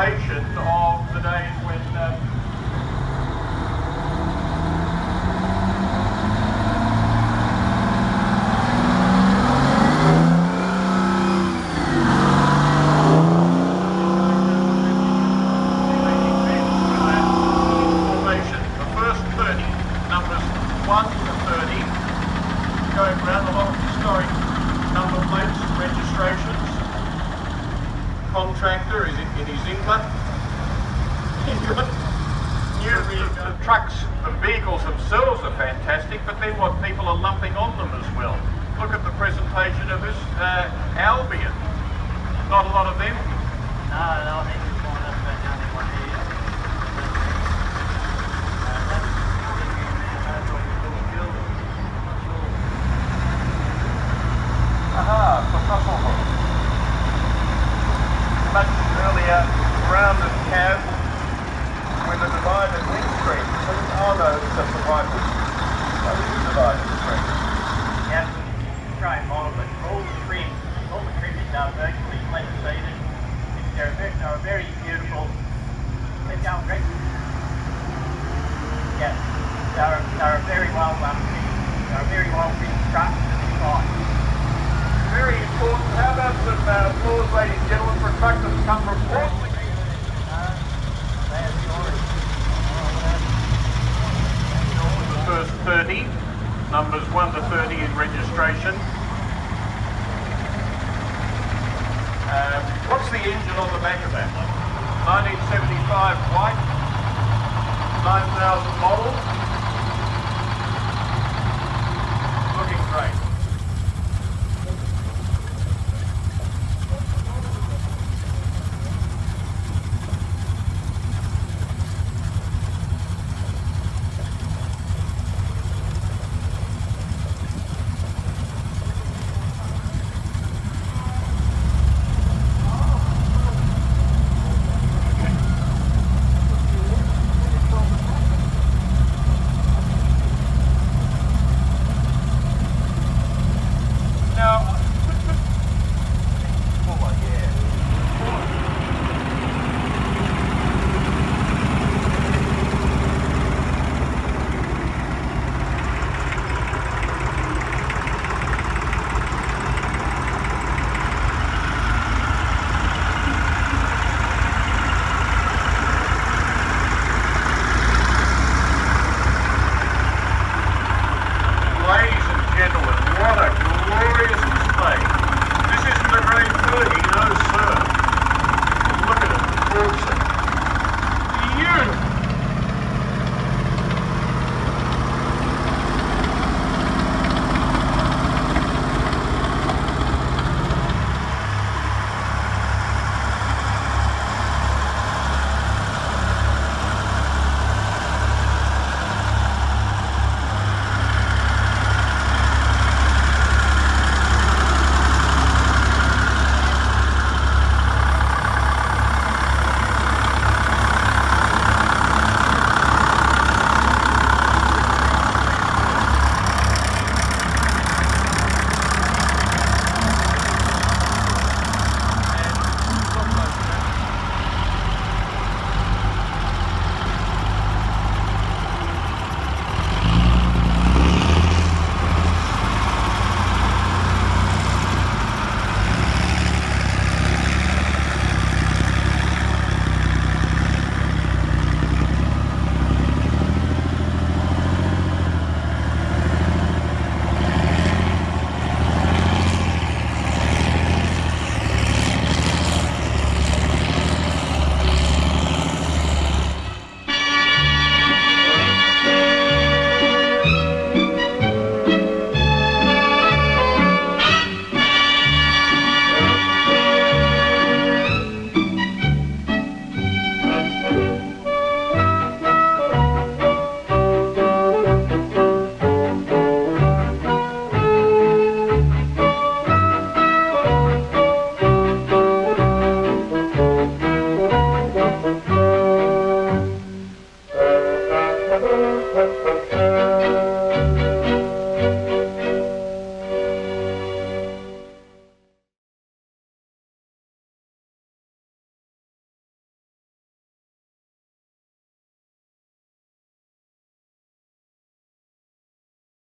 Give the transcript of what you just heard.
commemoration of the days when um, uh, Albion. Not a lot of them. No, no, I think it's one of the only one here. That's that's what we call building. Aha, for Fusselhoek. Much earlier, rounded cab with a divided uh, ladies and gentlemen, truck come from? Uh, sorry. The first 30, numbers 1 to 30 in registration. Um, what's the engine on the back of that? 1975 white, 9000 model.